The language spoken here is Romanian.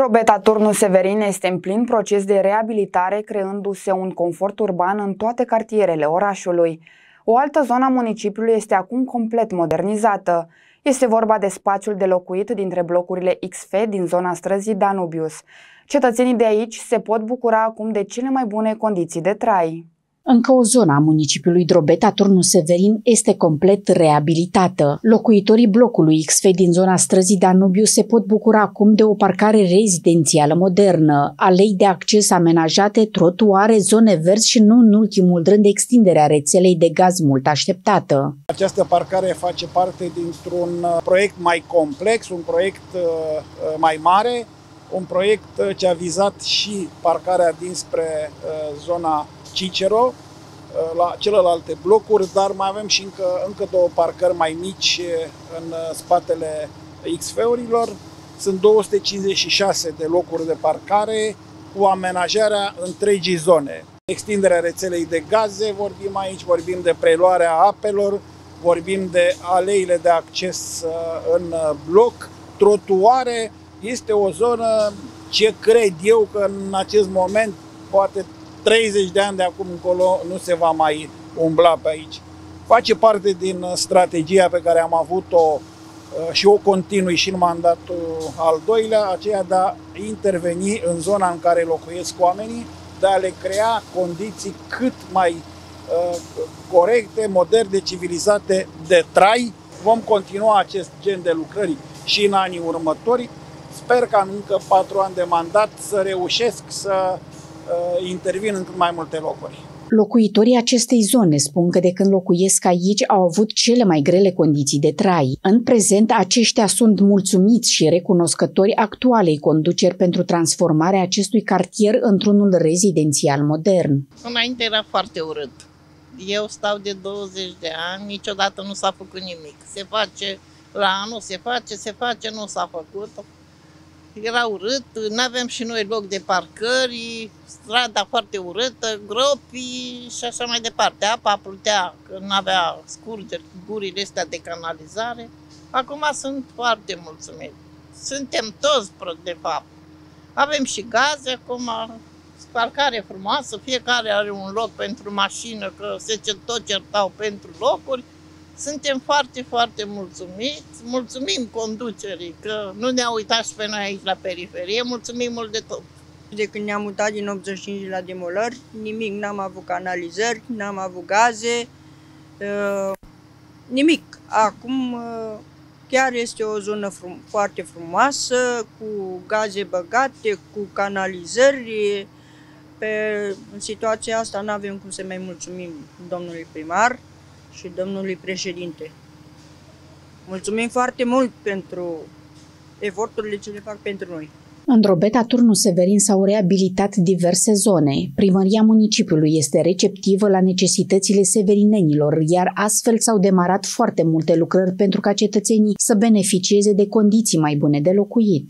Drobeta Turnu Severin este în plin proces de reabilitare, creându-se un confort urban în toate cartierele orașului. O altă zonă a municipiului este acum complet modernizată. Este vorba de spațiul de locuit dintre blocurile XF din zona străzii Danubius. Cetățenii de aici se pot bucura acum de cele mai bune condiții de trai. Încă o zonă a municipiului Drobeta, Turnul Severin, este complet reabilitată. Locuitorii blocului XF din zona străzii Danubiu se pot bucura acum de o parcare rezidențială modernă, alei de acces amenajate, trotuare, zone verzi și nu în ultimul rând extinderea rețelei de gaz mult așteptată. Această parcare face parte dintr-un uh, proiect mai complex, un proiect uh, uh, mai mare, un proiect ce a vizat și parcarea dinspre zona Cicero, uh, la celelalte blocuri, dar mai avem și încă, încă două parcări mai mici uh, în uh, spatele XF-urilor. Sunt 256 de locuri de parcare cu amenajarea întregii zone. Extinderea rețelei de gaze, vorbim aici, vorbim de preluarea apelor, vorbim de aleile de acces în bloc, trotuare. Este o zonă ce cred eu că în acest moment poate 30 de ani de acum încolo nu se va mai umbla pe aici. Face parte din strategia pe care am avut-o uh, și o continui și în mandatul al doilea, aceea de a interveni în zona în care locuiesc oamenii, de a le crea condiții cât mai uh, corecte, moderne, civilizate de trai. Vom continua acest gen de lucrări și în anii următori. Sper că în încă patru ani de mandat să reușesc să Uh, intervin în cât mai multe locuri. Locuitorii acestei zone spun că de când locuiesc aici au avut cele mai grele condiții de trai. În prezent, aceștia sunt mulțumiți și recunoscători actualei conduceri pentru transformarea acestui cartier într-unul rezidențial modern. Înainte era foarte urât. Eu stau de 20 de ani, niciodată nu s-a făcut nimic. Se face la anul, se face, se face, nu s-a făcut era urât, nu avem și noi loc de parcări, strada foarte urâtă, gropi și așa mai departe. Apa plutea, că nu avea scurgeri, gurile astea de canalizare. Acum sunt foarte mulțumit. Suntem toți, de fapt. Avem și gaze acum, parcare frumoasă, fiecare are un loc pentru mașină, că se tot certau pentru locuri. Suntem foarte, foarte mulțumiți. Mulțumim conducerii că nu ne-au uitat și pe noi aici la periferie. Mulțumim mult de tot. De când ne-am mutat din 85 la demolări, nimic, n-am avut canalizări, n-am avut gaze, uh, nimic. Acum uh, chiar este o zonă frum- foarte frumoasă, cu gaze băgate, cu canalizări. Pe, în situația asta nu avem cum să mai mulțumim domnului primar și domnului președinte. Mulțumim foarte mult pentru eforturile ce le fac pentru noi. În Drobeta Turnu Severin s-au reabilitat diverse zone. Primăria municipiului este receptivă la necesitățile severinenilor, iar astfel s-au demarat foarte multe lucrări pentru ca cetățenii să beneficieze de condiții mai bune de locuit.